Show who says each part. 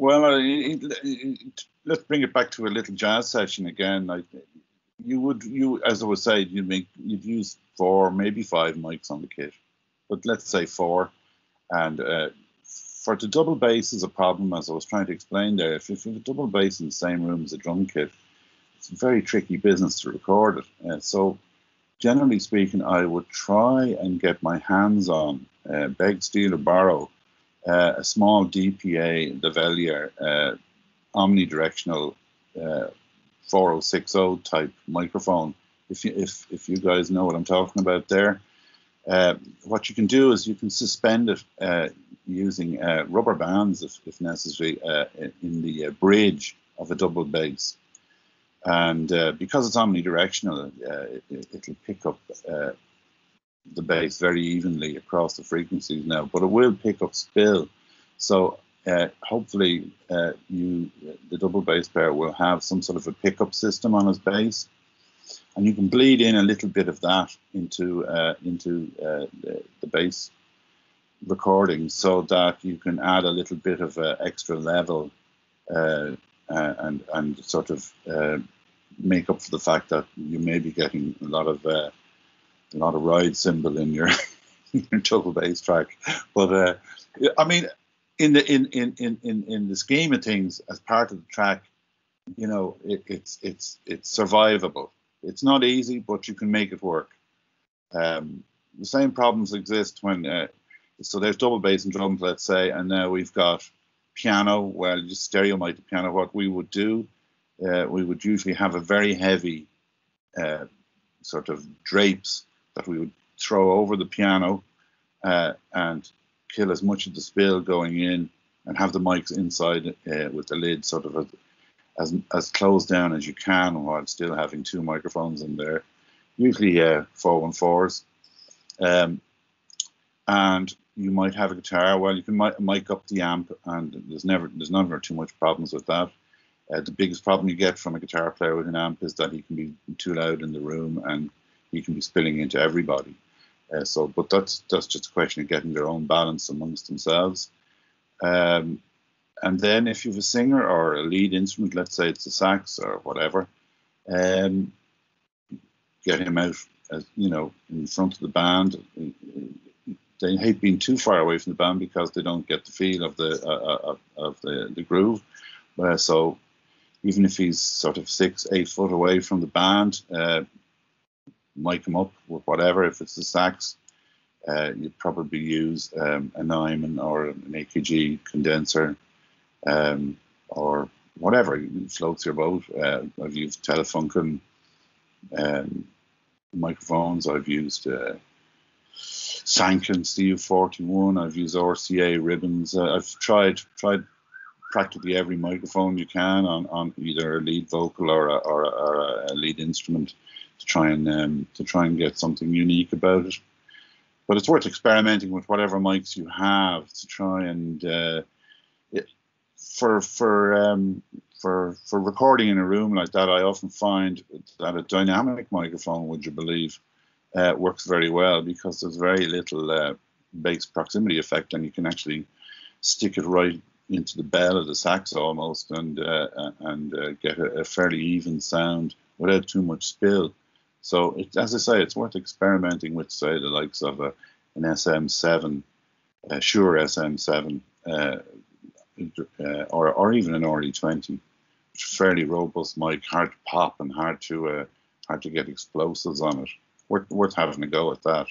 Speaker 1: Well, let's bring it back to a little jazz session again. Like you would, you as I was saying, you'd make you'd use four, maybe five mics on the kit, but let's say four. And uh, for the double bass is a problem, as I was trying to explain there. If, if you have a double bass in the same room as a drum kit, it's a very tricky business to record it. Uh, so, generally speaking, I would try and get my hands on, uh, beg, steal, or borrow uh, a small DPA lavalier uh, omnidirectional uh, 4060 type microphone. If you, if, if you guys know what I'm talking about there, uh, what you can do is you can suspend it uh, using uh, rubber bands, if, if necessary, in the bridge of a double bass. And because it's omnidirectional, it, will pick up the bass very evenly across the frequencies now, but it will pick up spill. So uh, hopefully uh, you the double bass player will have some sort of a pickup system on his bass, and you can bleed in a little bit of that into uh, into uh, the, the, bass recording, so that you can add a little bit of extra level uh, uh, and and sort of make up for the fact that you may be getting a lot of a ride cymbal in your, your double bass track, but I mean in the in, in in in in the scheme of things, as part of the track, you know, it, it's it's it's survivable. It's not easy, but you can make it work. Um, the same problems exist when uh, so there's double bass and drums, let's say, and now we've got piano. Well, just stereo mic the piano. What we would do, uh, we would usually have a very heavy uh, sort of drapes that we would throw over the piano, uh, and kill as much of the spill going in and have the mics inside uh, with the lid sort of as as closed down as you can while still having two microphones in there, usually uh, four one fours. Um, and you might have a guitar. Well, you can mic up the amp, and there's never there's never too much problems with that. Uh, the biggest problem you get from a guitar player with an amp is that he can be too loud in the room and he can be spilling into everybody. Uh, so, but that's that's just a question of getting their own balance amongst themselves. Um, and then if you have a singer or a lead instrument, let's say it's a sax or whatever, um, get him out, as, you know, in front of the band. They hate being too far away from the band because they don't get the feel of the uh, uh of the, the groove. Uh, so even if he's sort of six, eight foot away from the band, uh, mic them up with whatever. If it's the sax, uh, you'd probably use um, a Neumann or an AKG condenser um, or whatever floats your boat. Uh, I've used Telefunken um, microphones. I've used uh, Sanken CU41. I've used RCA ribbons. Uh, I've tried tried practically every microphone you can on, on either a lead vocal or a, or a, or a lead instrument to try and um, to try and get something unique about it. But it's worth experimenting with whatever mics you have to try and uh, for for um, for for recording in a room like that. I often find that a dynamic microphone, would you believe, uh, works very well because there's very little uh, bass proximity effect, and you can actually stick it right into the bell of the sax almost, and uh, and uh, get a, a, fairly even sound without too much spill. So, it, as I say, it's worth experimenting with, say, the likes of a, an SM7, a Shure SM7, uh, uh, or, or even an RE20, which is fairly robust mic, hard to pop and hard to uh, hard to get explosives on it. Worth, worth having a go at that.